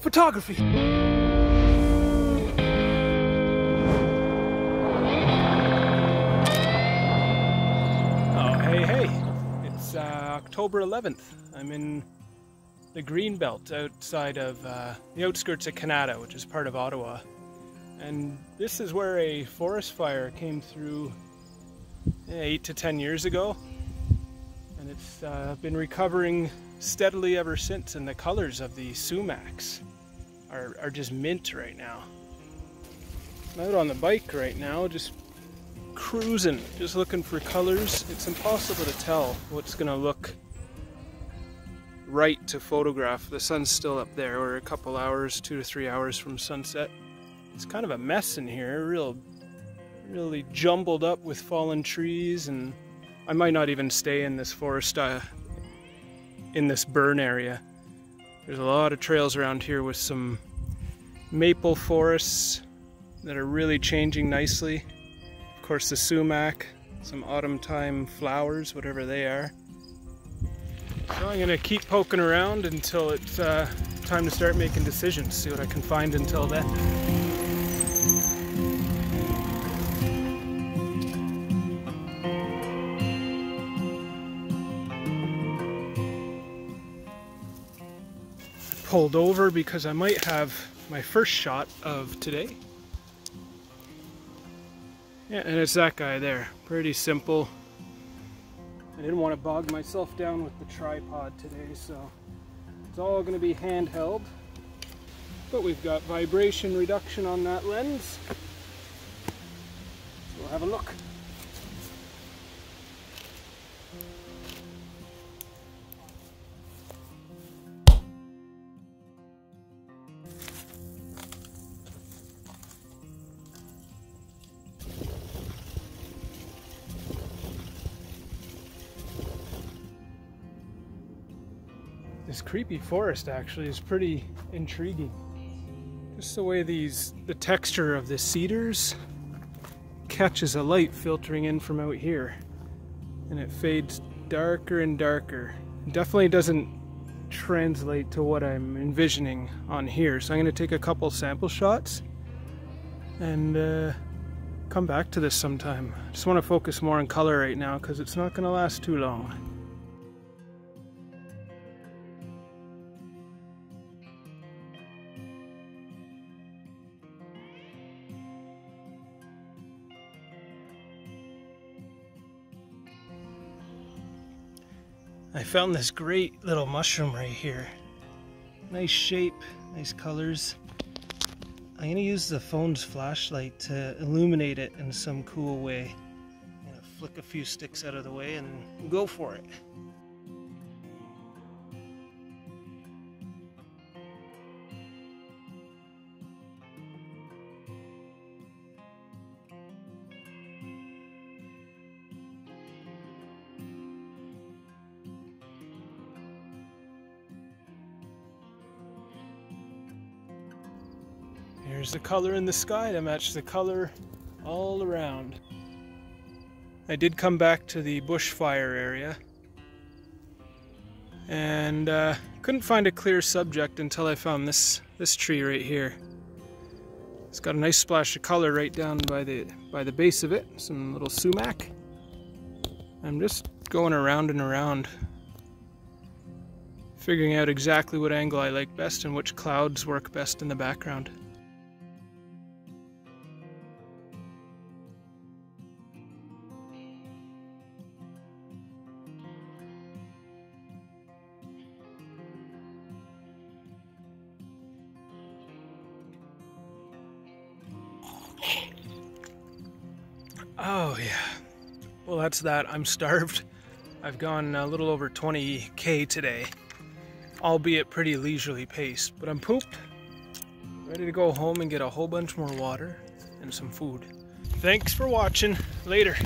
photography. Oh, hey, hey. It's uh, October 11th. I'm in the Greenbelt outside of uh, the outskirts of Kanata, which is part of Ottawa. And this is where a forest fire came through eight to ten years ago. And it's uh, been recovering steadily ever since. in the colors of the sumacs are, are just mint right now. I'm out on the bike right now, just cruising, just looking for colors. It's impossible to tell what's gonna look right to photograph. The sun's still up there. We're a couple hours, two to three hours from sunset. It's kind of a mess in here, real, really jumbled up with fallen trees, and I might not even stay in this forest, uh, in this burn area. There's a lot of trails around here with some maple forests that are really changing nicely. Of course, the sumac, some autumn time flowers, whatever they are. So I'm gonna keep poking around until it's uh, time to start making decisions, see what I can find until then. Pulled over because I might have my first shot of today. Yeah, and it's that guy there. Pretty simple. I didn't want to bog myself down with the tripod today, so it's all going to be handheld. But we've got vibration reduction on that lens. So we'll have a look. This creepy forest actually is pretty intriguing. Just the way these, the texture of the cedars catches a light filtering in from out here. And it fades darker and darker. It definitely doesn't translate to what I'm envisioning on here. So I'm gonna take a couple sample shots and uh, come back to this sometime. Just wanna focus more on color right now because it's not gonna last too long. I found this great little mushroom right here. Nice shape, nice colors. I'm gonna use the phone's flashlight to illuminate it in some cool way. I'm gonna flick a few sticks out of the way and go for it. Here's the color in the sky to match the color all around. I did come back to the bushfire area and uh, couldn't find a clear subject until I found this this tree right here. It's got a nice splash of color right down by the by the base of it, some little sumac. I'm just going around and around figuring out exactly what angle I like best and which clouds work best in the background. Oh, yeah. Well, that's that. I'm starved. I've gone a little over 20k today, albeit pretty leisurely pace, but I'm pooped. Ready to go home and get a whole bunch more water and some food. Thanks for watching. Later.